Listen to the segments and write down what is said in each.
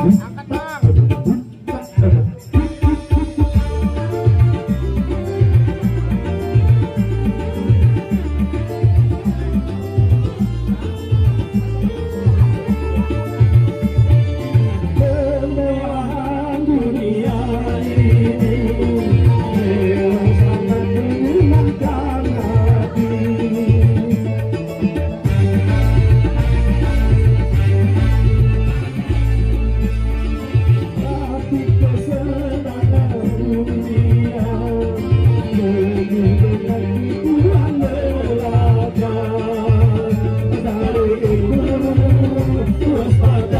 angkat Vamos para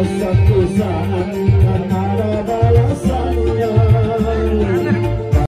Satu saat akan ada balasannya